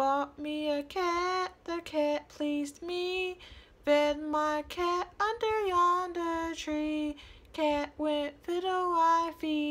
bought me a cat, the cat pleased me. Fed my cat under yonder tree, cat went fiddle I feed.